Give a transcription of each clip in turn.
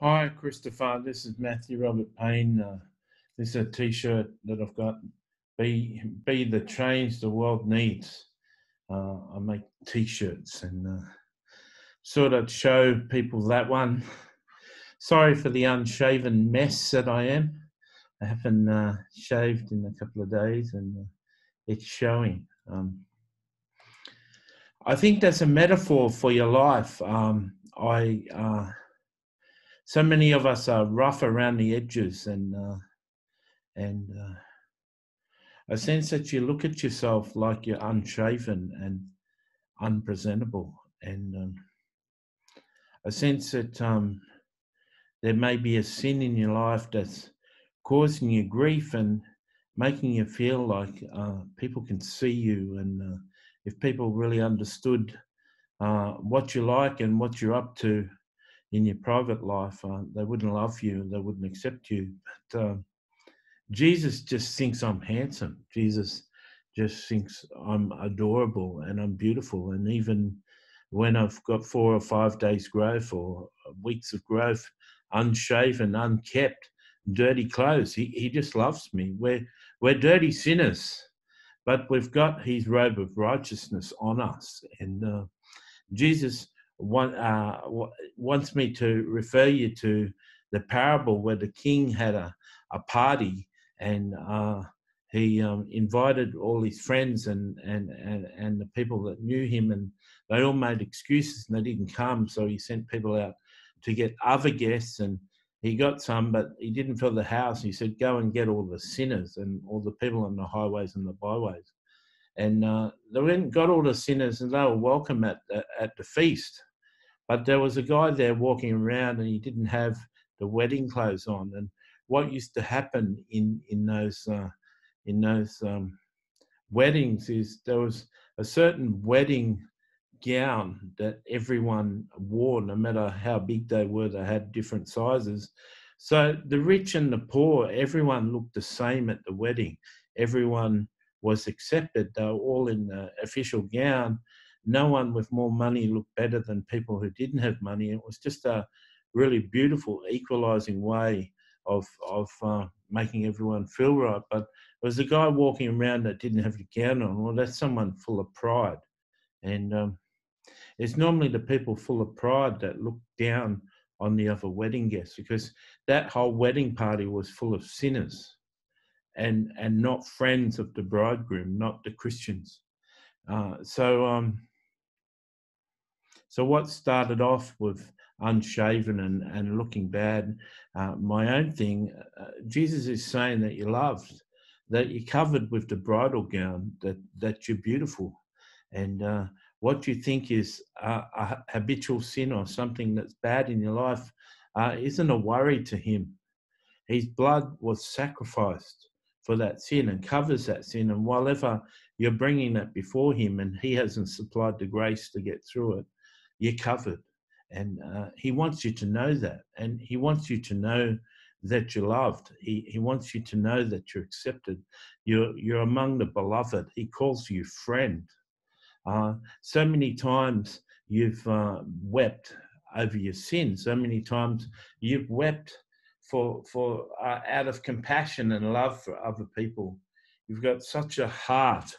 Hi, Christopher. This is Matthew Robert Payne. Uh, this is a T-shirt that I've got. Be be the change the world needs. Uh, I make T-shirts and uh, sort of show people that one. Sorry for the unshaven mess that I am. I haven't uh, shaved in a couple of days, and uh, it's showing. Um, I think that's a metaphor for your life. Um, I uh, so many of us are rough around the edges and uh, and uh, a sense that you look at yourself like you're unshaven and unpresentable and um, a sense that um, there may be a sin in your life that's causing you grief and making you feel like uh, people can see you and uh, if people really understood uh, what you like and what you're up to in your private life, uh, they wouldn't love you, they wouldn't accept you. But uh, Jesus just thinks I'm handsome. Jesus just thinks I'm adorable and I'm beautiful. And even when I've got four or five days growth or weeks of growth, unshaven, unkept, dirty clothes, he, he just loves me. We're, we're dirty sinners, but we've got his robe of righteousness on us. And uh, Jesus want, uh, wants me to refer you to the parable where the king had a, a party and uh, he um, invited all his friends and, and, and, and the people that knew him and they all made excuses and they didn't come. So he sent people out to get other guests and he got some but he didn't fill the house. He said go and get all the sinners and all the people on the highways and the byways and uh, they went and got all the sinners and they were welcome at the, at the feast but there was a guy there walking around and he didn't have the wedding clothes on. And what used to happen in in those uh, in those um, weddings is there was a certain wedding gown that everyone wore, no matter how big they were. They had different sizes. So the rich and the poor, everyone looked the same at the wedding. Everyone was accepted. They were all in the official gown, no one with more money looked better than people who didn't have money. It was just a really beautiful equalizing way of of uh, making everyone feel right. But there was a guy walking around that didn't have a gown on. Well, that's someone full of pride, and um, it's normally the people full of pride that look down on the other wedding guests because that whole wedding party was full of sinners and and not friends of the bridegroom, not the Christians. Uh, so um, so what started off with unshaven and, and looking bad, uh, my own thing, uh, Jesus is saying that you're loved, that you're covered with the bridal gown, that, that you're beautiful. And uh, what you think is a, a, habitual sin or something that's bad in your life uh, isn't a worry to him. His blood was sacrificed for that sin and covers that sin. And while ever you're bringing that before him and he hasn't supplied the grace to get through it, you're covered. And uh, he wants you to know that. And he wants you to know that you're loved. He, he wants you to know that you're accepted. You're, you're among the beloved. He calls you friend. Uh, so many times you've uh, wept over your sin. So many times you've wept for, for uh, out of compassion and love for other people. You've got such a heart,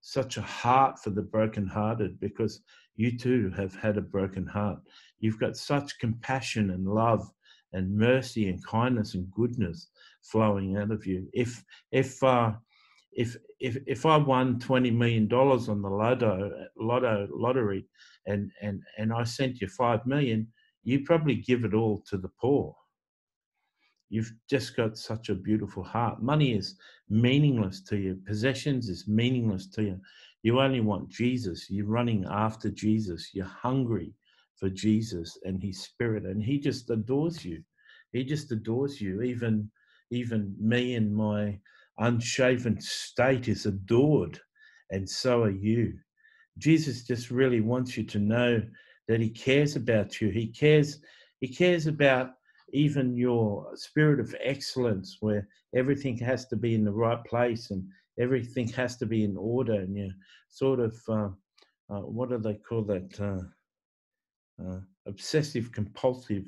such a heart for the brokenhearted because you too have had a broken heart. You've got such compassion and love and mercy and kindness and goodness flowing out of you. If if uh, if if if I won twenty million dollars on the lotto lotto lottery, and and and I sent you five million, you probably give it all to the poor. You've just got such a beautiful heart. Money is meaningless to you. Possessions is meaningless to you. You only want Jesus. You're running after Jesus. You're hungry for Jesus and his spirit. And he just adores you. He just adores you. Even, even me in my unshaven state is adored. And so are you. Jesus just really wants you to know that he cares about you. He cares, he cares about even your spirit of excellence where everything has to be in the right place and everything has to be in order and you sort of uh, uh, what do they call that uh, uh obsessive compulsive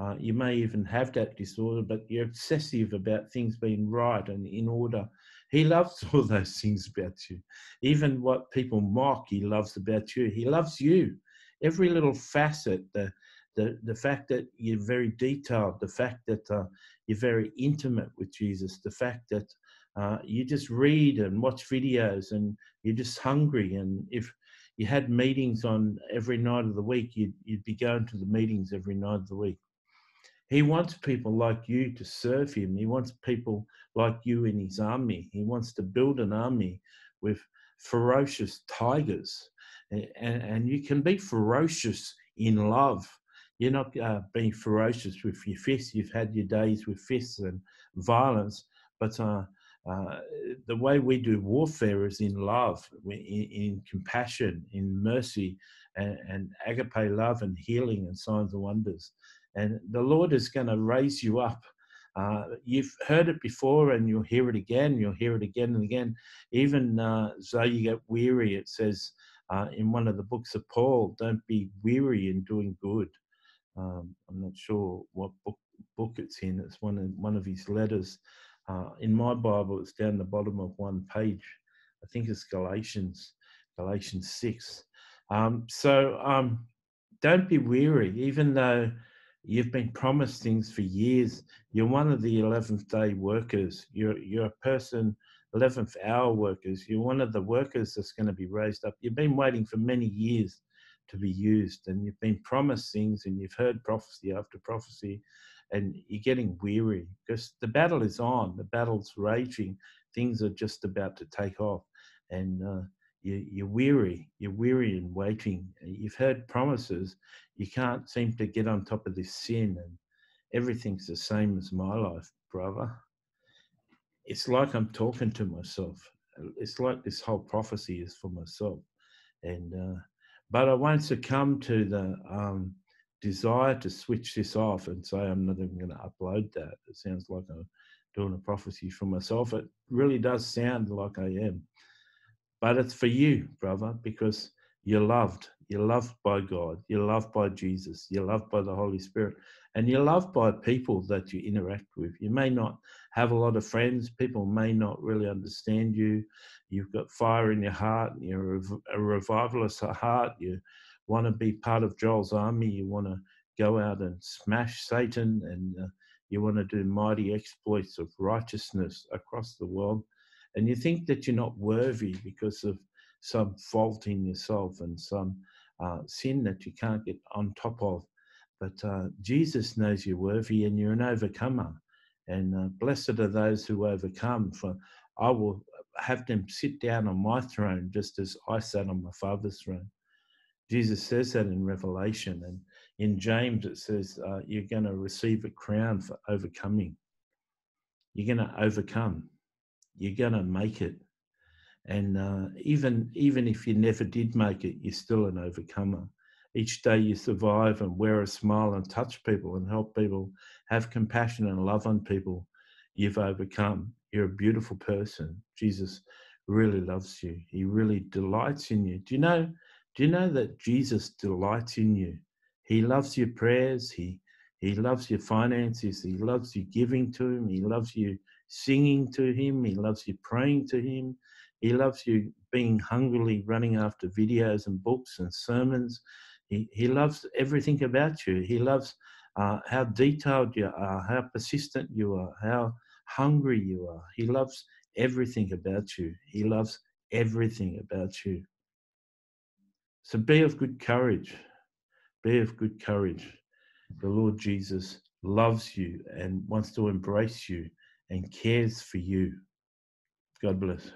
Uh, you may even have that disorder, but you're obsessive about things being right and in order. He loves all those things about you. Even what people mock, he loves about you. He loves you. Every little facet, the, the, the fact that you're very detailed, the fact that uh, you're very intimate with Jesus, the fact that uh, you just read and watch videos and you're just hungry. And if you had meetings on every night of the week, you'd, you'd be going to the meetings every night of the week. He wants people like you to serve him. He wants people like you in his army. He wants to build an army with ferocious tigers. And, and you can be ferocious in love. You're not uh, being ferocious with your fists. You've had your days with fists and violence, but uh, uh, the way we do warfare is in love, in, in compassion, in mercy, and, and agape love and healing and signs and wonders. And the Lord is going to raise you up. Uh, you've heard it before and you'll hear it again, you'll hear it again and again. Even uh, though you get weary, it says uh, in one of the books of Paul, don't be weary in doing good. Um, I'm not sure what book, book it's in, it's one of, one of his letters. Uh, in my Bible, it's down the bottom of one page. I think it's Galatians, Galatians 6. Um, so um, don't be weary, even though You've been promised things for years. You're one of the 11th day workers. You're, you're a person, 11th hour workers. You're one of the workers that's going to be raised up. You've been waiting for many years to be used, and you've been promised things, and you've heard prophecy after prophecy, and you're getting weary because the battle is on, the battle's raging. Things are just about to take off, and uh, you, are weary. You're weary and waiting. You've heard promises. You can't seem to get on top of this sin, and everything's the same as my life, brother. It's like I'm talking to myself. It's like this whole prophecy is for myself, and uh, but I won't succumb to the um, desire to switch this off and say I'm not even going to upload that. It sounds like I'm doing a prophecy for myself. It really does sound like I am but it's for you, brother, because you're loved. You're loved by God. You're loved by Jesus. You're loved by the Holy Spirit. And you're loved by people that you interact with. You may not have a lot of friends. People may not really understand you. You've got fire in your heart. You're a revivalist at heart. You want to be part of Joel's army. You want to go out and smash Satan. And uh, you want to do mighty exploits of righteousness across the world and you think that you're not worthy because of some fault in yourself and some uh, sin that you can't get on top of. But uh, Jesus knows you're worthy and you're an overcomer. And uh, blessed are those who overcome, for I will have them sit down on my throne just as I sat on my Father's throne. Jesus says that in Revelation. And in James, it says uh, you're going to receive a crown for overcoming. You're going to overcome you're going to make it. And uh, even even if you never did make it, you're still an overcomer. Each day you survive and wear a smile and touch people and help people, have compassion and love on people. You've overcome. You're a beautiful person. Jesus really loves you. He really delights in you. Do you know? Do you know that Jesus delights in you? He loves your prayers. He he loves your finances. He loves you giving to him. He loves you singing to Him. He loves you praying to Him. He loves you being hungrily running after videos and books and sermons. He, he loves everything about you. He loves uh, how detailed you are, how persistent you are, how hungry you are. He loves everything about you. He loves everything about you. So be of good courage. Be of good courage. The Lord Jesus loves you and wants to embrace you and cares for you. God bless.